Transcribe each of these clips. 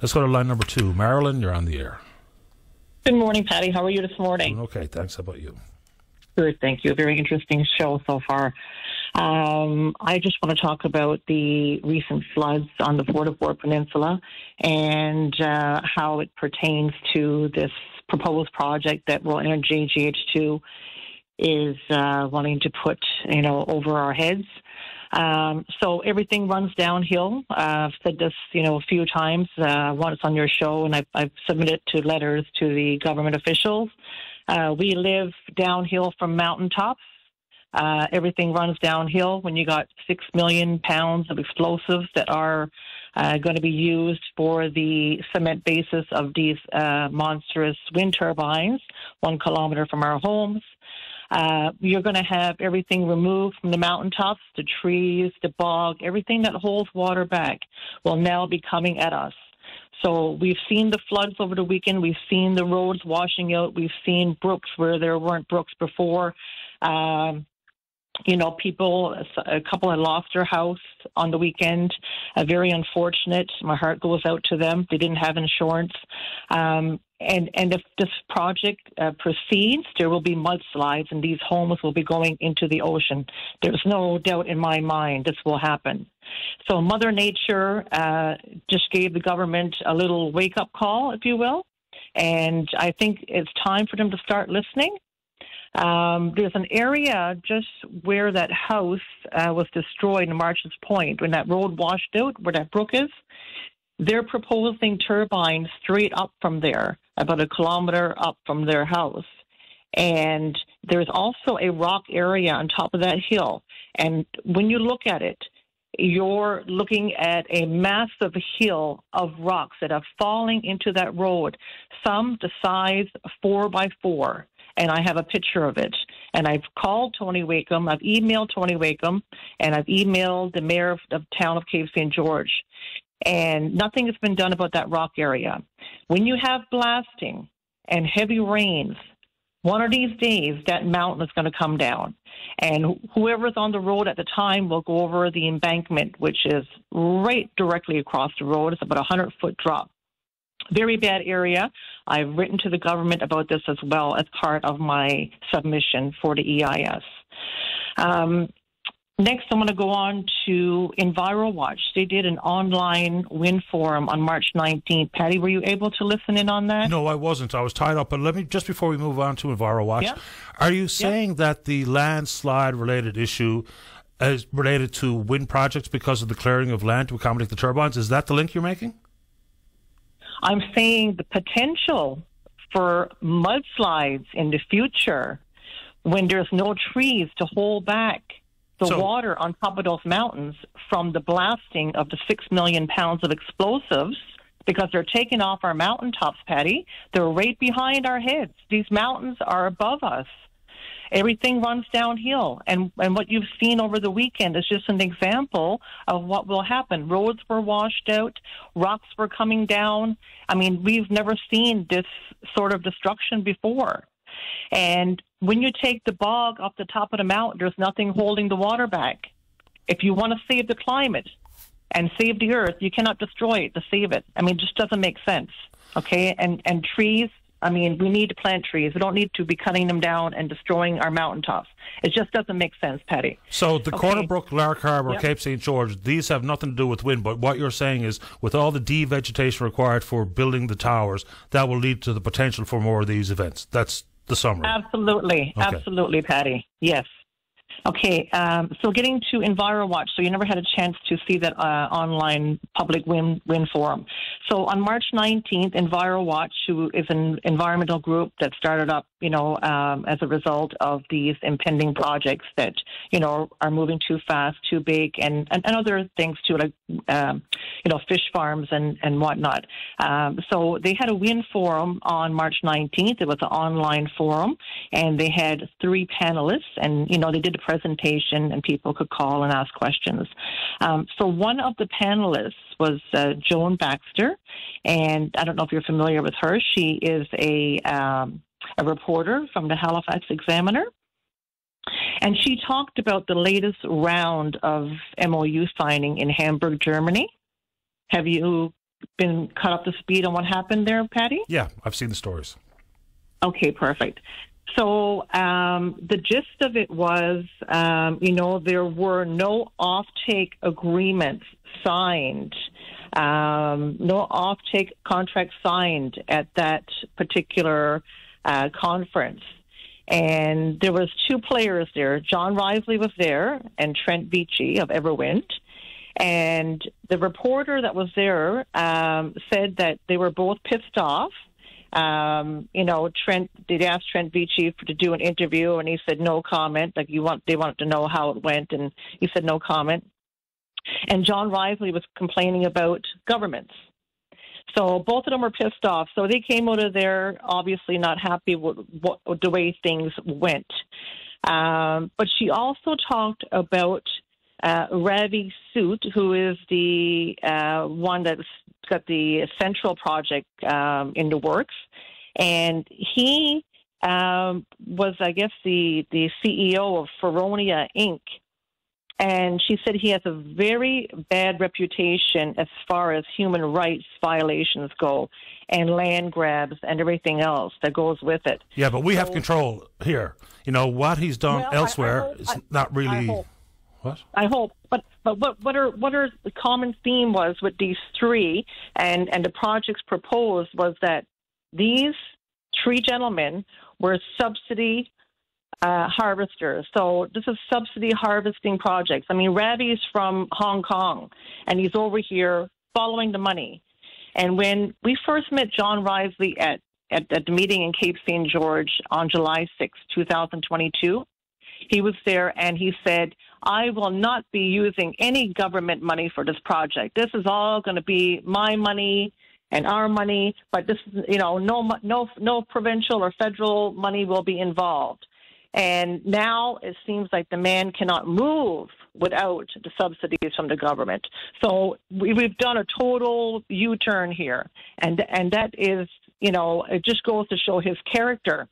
Let's go to line number two. Marilyn, you're on the air. Good morning, Patty. How are you this morning? Okay, thanks. How about you? Good, thank you. Very interesting show so far. Um, I just want to talk about the recent floods on the Port au Port Peninsula and uh, how it pertains to this proposed project that World Energy GH2 is uh, wanting to put, you know, over our heads. Um, so everything runs downhill. Uh, I've said this, you know, a few times uh, once on your show, and I've, I've submitted to letters to the government officials. Uh, we live downhill from mountaintops. Uh, everything runs downhill when you got six million pounds of explosives that are uh, going to be used for the cement basis of these uh, monstrous wind turbines, one kilometer from our homes. Uh, you're going to have everything removed from the mountaintops, the trees, the bog, everything that holds water back will now be coming at us. So we've seen the floods over the weekend. We've seen the roads washing out. We've seen brooks where there weren't brooks before. Um, you know, people, a couple had lost their house on the weekend. Uh, very unfortunate. My heart goes out to them. They didn't have insurance. Um, and, and if this project uh, proceeds, there will be mudslides and these homes will be going into the ocean. There's no doubt in my mind this will happen. So Mother Nature uh, just gave the government a little wake up call, if you will. And I think it's time for them to start listening um, there's an area just where that house uh, was destroyed in Marches Point, when that road washed out, where that brook is. They're proposing turbines straight up from there, about a kilometer up from their house. And there's also a rock area on top of that hill. And when you look at it, you're looking at a massive hill of rocks that are falling into that road, some the size four by four and I have a picture of it. And I've called Tony Wakeham, I've emailed Tony Wakeham, and I've emailed the mayor of the town of Cape St. George. And nothing has been done about that rock area. When you have blasting and heavy rains, one of these days that mountain is going to come down. And whoever's on the road at the time will go over the embankment, which is right directly across the road. It's about a 100 foot drop very bad area. I've written to the government about this as well as part of my submission for the EIS. Um, next, I'm going to go on to EnviroWatch. They did an online wind forum on March 19th. Patty, were you able to listen in on that? No, I wasn't. I was tied up. But let me just before we move on to EnviroWatch, yeah. are you saying yeah. that the landslide related issue? Is related to wind projects because of the clearing of land to accommodate the turbines. Is that the link you're making? I'm saying the potential for mudslides in the future when there's no trees to hold back the so, water on top of those mountains from the blasting of the six million pounds of explosives because they're taking off our mountaintops, Patty. They're right behind our heads. These mountains are above us everything runs downhill. And, and what you've seen over the weekend is just an example of what will happen. Roads were washed out, rocks were coming down. I mean, we've never seen this sort of destruction before. And when you take the bog off the top of the mountain, there's nothing holding the water back. If you want to save the climate and save the earth, you cannot destroy it to save it. I mean, it just doesn't make sense. Okay, and and trees I mean, we need to plant trees. We don't need to be cutting them down and destroying our mountaintops. It just doesn't make sense, Patty. So the okay. Corner Brook, Lark Harbour, yep. Cape St. George, these have nothing to do with wind, but what you're saying is with all the devegetation required for building the towers, that will lead to the potential for more of these events. That's the summary. Absolutely. Okay. Absolutely, Patty. Yes. Okay, um, so getting to EnviroWatch, so you never had a chance to see that uh, online public wind, wind forum. So on March 19th, EnviroWatch, who is an environmental group that started up, you know, um, as a result of these impending projects that, you know, are moving too fast, too big, and, and, and other things too, like, um, you know, fish farms and, and whatnot. Um, so they had a wind forum on March 19th. It was an online forum, and they had three panelists, and, you know, they did a presentation, and people could call and ask questions. Um, so one of the panelists was uh, Joan Baxter, and I don't know if you're familiar with her. She is a um, a reporter from the Halifax Examiner. And she talked about the latest round of MOU signing in Hamburg, Germany. Have you been caught up to speed on what happened there, Patty? Yeah, I've seen the stories. Okay, perfect. So um, the gist of it was, um, you know, there were no offtake agreements signed, um, no offtake contracts signed at that particular uh, conference. And there was two players there. John Risley was there, and Trent Vichie of Everwind. And the reporter that was there um, said that they were both pissed off um, you know, Trent did ask Trent Vichie to do an interview, and he said no comment. Like you want, they wanted to know how it went, and he said no comment. And John Risley was complaining about governments. So both of them were pissed off. So they came out of there obviously not happy with, with the way things went. Um, but she also talked about uh, Ravi Sood, who is the uh, one that's got the Central project um, in the works, and he um, was, I guess, the the CEO of Feronia Inc. And she said he has a very bad reputation as far as human rights violations go, and land grabs and everything else that goes with it. Yeah, but we so, have control here. You know what he's done well, elsewhere I, I hope, is not really. What? I hope. But but what what are what are the common theme was with these three and and the projects proposed was that these three gentlemen were subsidy uh, harvesters. So this is subsidy harvesting projects. I mean, Ravi's from Hong Kong, and he's over here following the money. And when we first met John Risley at, at, at the meeting in Cape St. George on July 6, 2022, he was there and he said, I will not be using any government money for this project. This is all going to be my money and our money, but this you know, no, no, no provincial or federal money will be involved. And now it seems like the man cannot move without the subsidies from the government. So we, have done a total U-turn here, and and that is, you know, it just goes to show his character.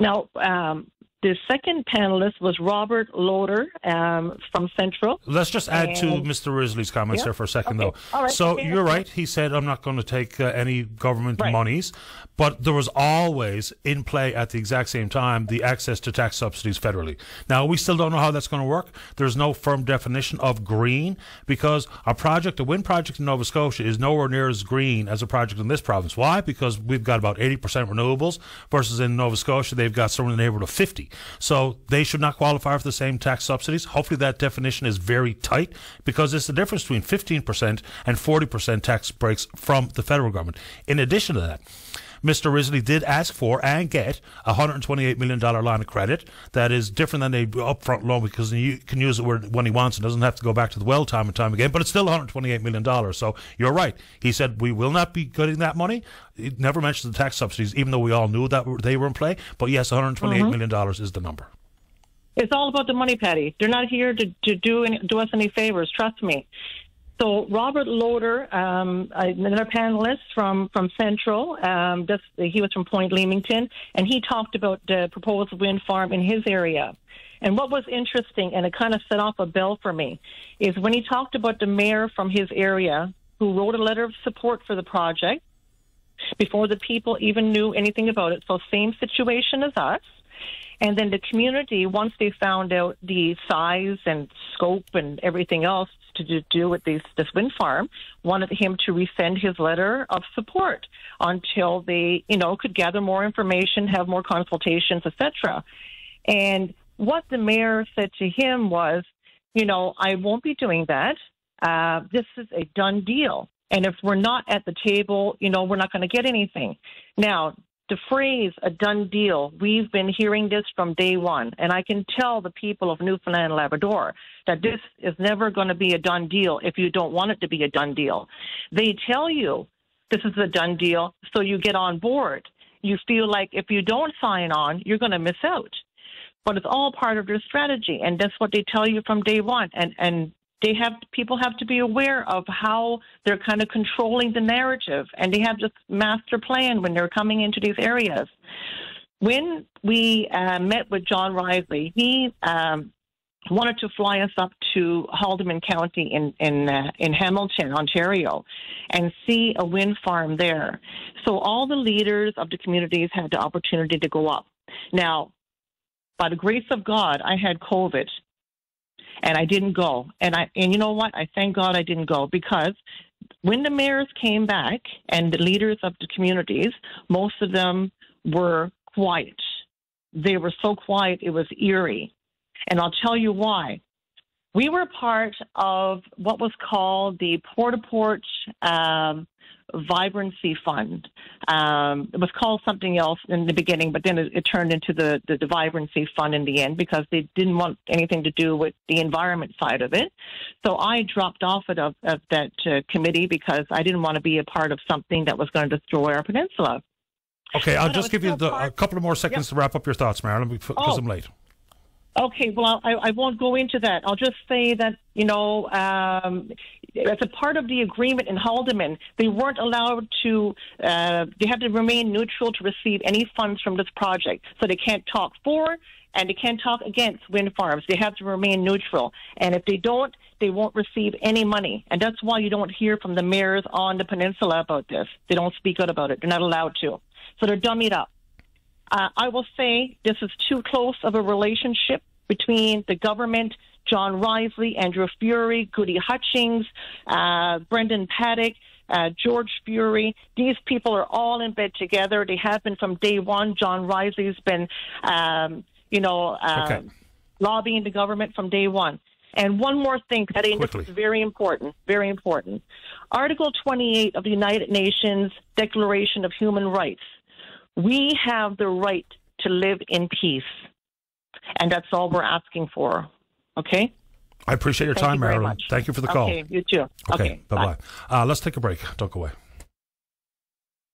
Now, um, the second panelist was Robert Loader um, from Central. Let's just add and, to Mr. Risley's comments yeah? there for a second, okay. though. So okay. you're right. He said, I'm not going to take uh, any government right. monies, but there was always in play at the exact same time the access to tax subsidies federally. Now, we still don't know how that's going to work. There's no firm definition of green because a project, a wind project in Nova Scotia, is nowhere near as green as a project in this province. Why? Because we've got about 80% renewables versus in Nova Scotia, they've got somewhere in the neighborhood of 50. So they should not qualify for the same tax subsidies. Hopefully that definition is very tight because it's the difference between 15% and 40% tax breaks from the federal government. In addition to that, Mr. Risley did ask for and get a $128 million line of credit that is different than a upfront loan because he can use it when he wants and doesn't have to go back to the well time and time again, but it's still $128 million. So you're right. He said we will not be getting that money. He never mentioned the tax subsidies, even though we all knew that they were in play. But yes, 128 mm-hmm. million dollars is the number. It's all about the money, Patty. They're not here to, to do any, do us any favors. Trust me. So Robert Loader, um, another panelist from from Central, um, this, he was from Point Leamington, and he talked about the proposed wind farm in his area. And what was interesting, and it kind of set off a bell for me, is when he talked about the mayor from his area who wrote a letter of support for the project before the people even knew anything about it. So same situation as us. And then the community, once they found out the size and scope and everything else to do with this, this wind farm, wanted him to resend his letter of support until they, you know, could gather more information, have more consultations, etc. And what the mayor said to him was, you know, I won't be doing that. Uh, this is a done deal. And if we're not at the table, you know, we're not going to get anything. Now, the phrase a done deal, we've been hearing this from day one. And I can tell the people of Newfoundland and Labrador that this is never going to be a done deal if you don't want it to be a done deal. They tell you this is a done deal, so you get on board. You feel like if you don't sign on, you're going to miss out. But it's all part of their strategy, and that's what they tell you from day one. And and they have people have to be aware of how they're kind of controlling the narrative and they have this master plan when they're coming into these areas when we uh, met with john risley he um, wanted to fly us up to Haldimand County in in uh, in Hamilton, Ontario, and see a wind farm there. So all the leaders of the communities had the opportunity to go up. Now, by the grace of God, I had COVID, and I didn't go. And I and you know what? I thank God I didn't go because when the mayors came back and the leaders of the communities, most of them were quiet. They were so quiet it was eerie and I'll tell you why. We were part of what was called the Port Port um, Vibrancy Fund. Um, it was called something else in the beginning, but then it, it turned into the, the, the, Vibrancy Fund in the end because they didn't want anything to do with the environment side of it. So I dropped off of, of that uh, committee because I didn't want to be a part of something that was going to destroy our peninsula. Okay, I'll but just give you the, a couple of more seconds yep. to wrap up your thoughts, Marilyn, because oh. I'm late. Okay, well, I, I, won't go into that. I'll just say that, you know, um, as a part of the agreement in Haldimand, they weren't allowed to, uh, they had to remain neutral to receive any funds from this project. So they can't talk for and they can't talk against wind farms. They have to remain neutral. And if they don't, they won't receive any money. And that's why you don't hear from the mayors on the peninsula about this. They don't speak out about it. They're not allowed to. So they're dummied up. Uh, I will say this is too close of a relationship between the government, John Risley, Andrew Furey, Gudie Hutchings, uh, Brendan Paddick, uh, George Furey. These people are all in bed together. They have been from day one. John Risley's been, um, you know, uh, okay. lobbying the government from day one. And one more thing, Patty, and this is very important, very important. Article 28 of the United Nations Declaration of Human Rights. We have the right to live in peace. And that's all we're asking for. Okay? I appreciate your Thank time, you Marilyn. Thank you for the call. Okay, you too. Okay, okay bye bye. Uh, let's take a break. Don't go away.